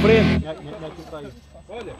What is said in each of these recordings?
frente. Olha.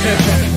Yeah.